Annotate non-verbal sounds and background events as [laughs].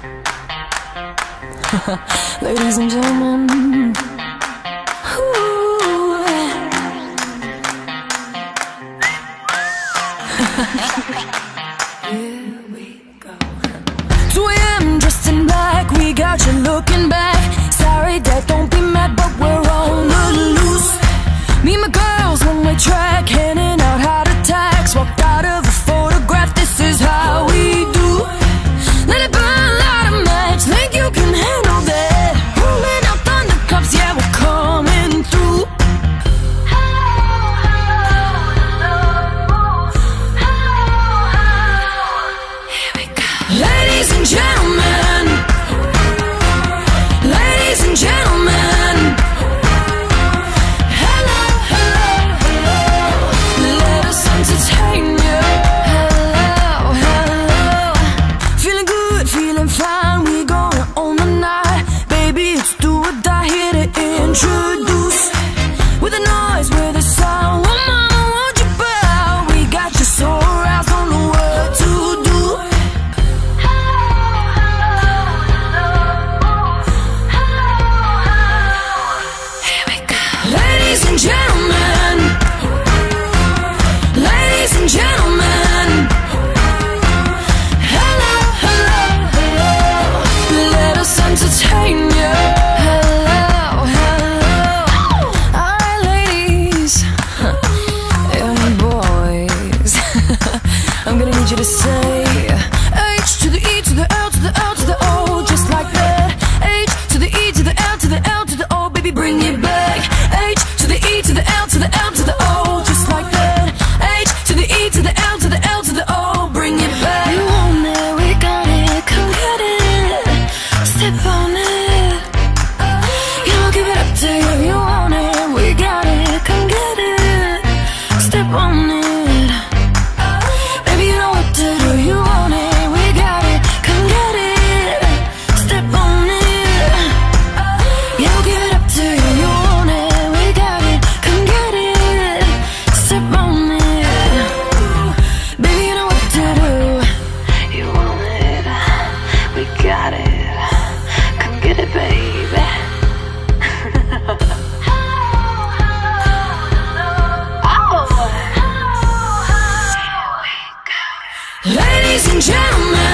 [laughs] Ladies and gentlemen. Ooh. [laughs] introduce. got it. Come get it, baby. oh. Ladies and gentlemen